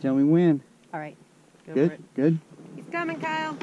Tell me when. All right. Go Good? Good? He's coming, Kyle.